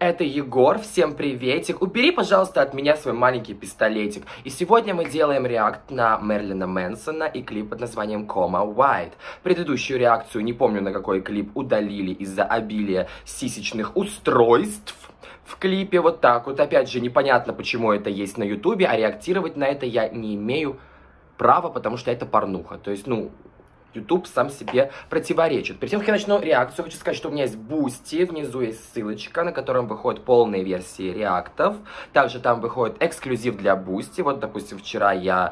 Это Егор, всем приветик. Убери, пожалуйста, от меня свой маленький пистолетик. И сегодня мы делаем реакт на Мерлина Мэнсона и клип под названием Coma White. Предыдущую реакцию, не помню на какой клип, удалили из-за обилия сисечных устройств в клипе вот так вот. Опять же, непонятно, почему это есть на ютубе, а реактировать на это я не имею права, потому что это порнуха. То есть, ну, YouTube сам себе противоречит. Перед тем, как я начну реакцию, хочу сказать, что у меня есть Бусти, внизу есть ссылочка, на котором выходят полные версии реактов. Также там выходит эксклюзив для Бусти. Вот, допустим, вчера я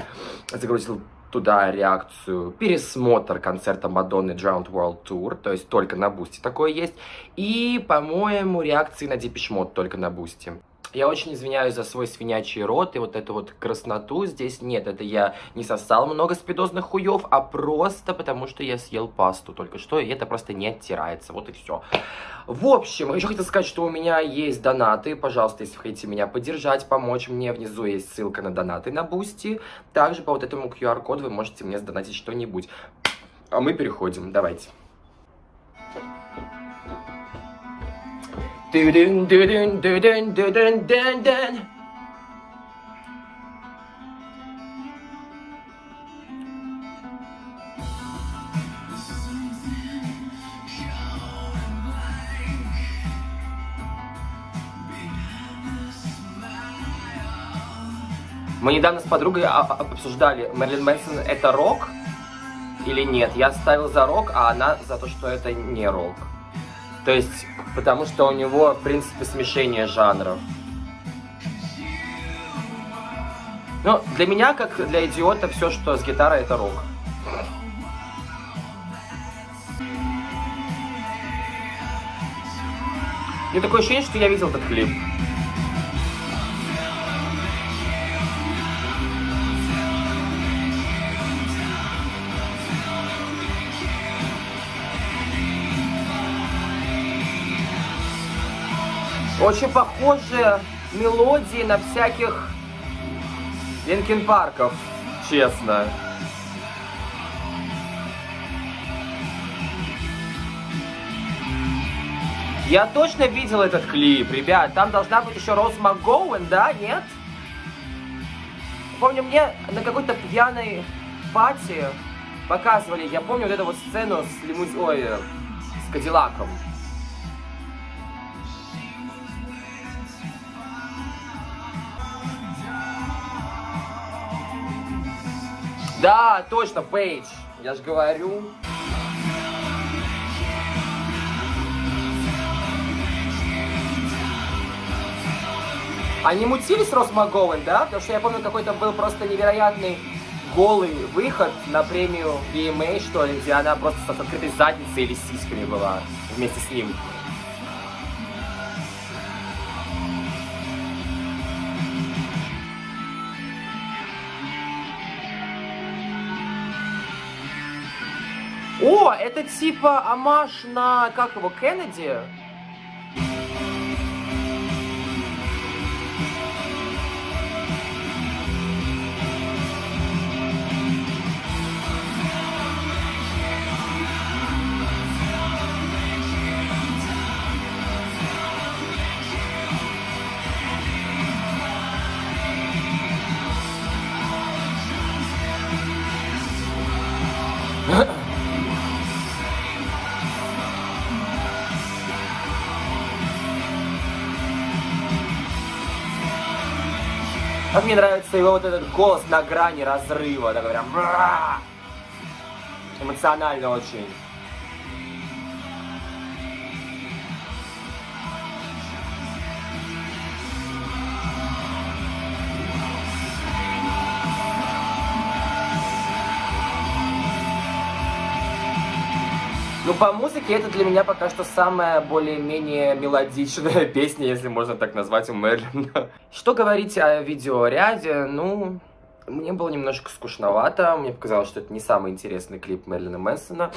загрузил туда реакцию, пересмотр концерта Мадонны Drowned World Tour, то есть только на Бусти такое есть. И, по-моему, реакции на Depeche Mode только на Бусти. Я очень извиняюсь за свой свинячий рот и вот эту вот красноту здесь нет. Это я не сосал много спидозных хуев, а просто потому, что я съел пасту только что, и это просто не оттирается. Вот и все. В общем, еще хотел сказать, что у меня есть донаты. Пожалуйста, если хотите меня поддержать, помочь мне, внизу есть ссылка на донаты на Бусти. Также по вот этому QR-коду вы можете мне сдонатить что-нибудь. А мы переходим. Давайте. Дудун, дудун, дудун, дун, дун. Мы недавно с подругой обсуждали, Мерлин Мэнсон это рок или нет. Я ставил за рок, а она за то, что это не рок. То есть, потому что у него, в принципе, смешение жанров. Ну, для меня, как для идиота, все, что с гитарой, это рок. Мне такое ощущение, что я видел этот клип. Очень похожие мелодии на всяких Линкин Парков, честно. Я точно видел этот клип, ребят. Там должна быть еще Роуз МакГоуэн, да? Нет? Помню, мне на какой-то пьяной пати показывали, я помню вот эту вот сцену с лимуз... Ой, с Кадиллаком. Да, точно, Пейдж. Я же говорю. Они мутились, Рос МакГоуэн, да? Потому что я помню, какой-то был просто невероятный голый выход на премию VMA, что ли, где она просто с открытой задницей или сиськами была вместе с ним. О, это типа амаш на, как его, Кеннеди? Как мне нравится его вот этот голос на грани разрыва, такой прям эмоционально очень. Ну, по музыке это для меня пока что самая более-менее мелодичная песня, если можно так назвать, у Мерлина. Что говорить о видеоряде? Ну, мне было немножко скучновато. Мне показалось, что это не самый интересный клип Мерлина Мэнсона.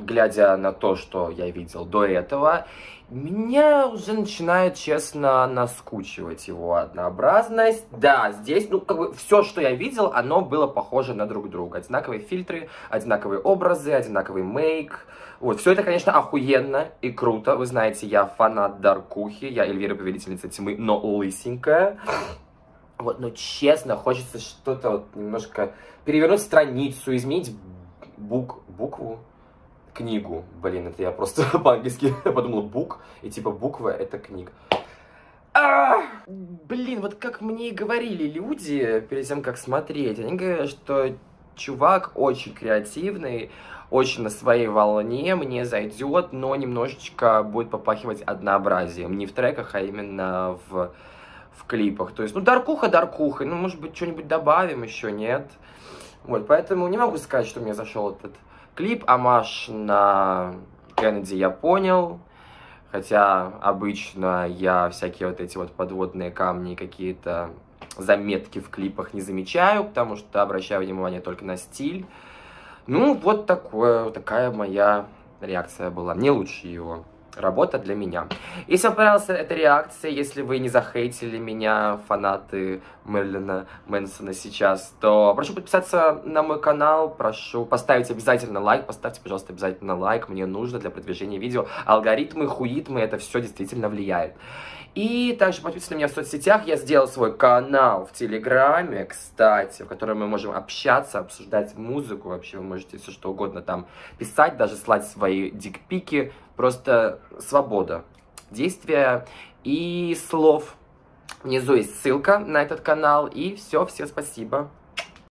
Глядя на то, что я видел до этого, меня уже начинает, честно, наскучивать его однообразность. Да, здесь, ну, как бы, все, что я видел, оно было похоже на друг друга. Одинаковые фильтры, одинаковые образы, одинаковый мейк. Вот, все это, конечно, охуенно и круто. Вы знаете, я фанат Даркухи, я Эльвира Повелительница Тьмы, но лысенькая. Вот, но честно, хочется что-то вот немножко перевернуть страницу, изменить бук, букву, книгу. Блин, это я просто по-английски подумал бук, и типа буква это книга. А! Блин, вот как мне и говорили люди перед тем, как смотреть, они говорят, что чувак очень креативный, очень на своей волне, мне зайдет, но немножечко будет попахивать однообразием. Не в треках, а именно в, в клипах. То есть, ну, даркуха даркуха, ну, может быть, что-нибудь добавим еще, нет? Вот, поэтому не могу сказать, что мне зашел этот Клип Амаш на Кеннеди я понял, хотя обычно я всякие вот эти вот подводные камни, какие-то заметки в клипах не замечаю, потому что обращаю внимание только на стиль. Ну, вот такое, такая моя реакция была. Не лучше его работа для меня. Если вам понравилась эта реакция, если вы не захейтили меня, фанаты Мерлина Мэнсона сейчас, то прошу подписаться на мой канал, прошу поставить обязательно лайк, поставьте, пожалуйста, обязательно лайк, мне нужно для продвижения видео. Алгоритмы, хуитмы, это все действительно влияет. И также подписывайтесь на меня в соцсетях. Я сделал свой канал в Телеграме, кстати, в котором мы можем общаться, обсуждать музыку. Вообще вы можете все что угодно там писать, даже слать свои дикпики. Просто свобода действия и слов. Внизу есть ссылка на этот канал. И все, всем спасибо.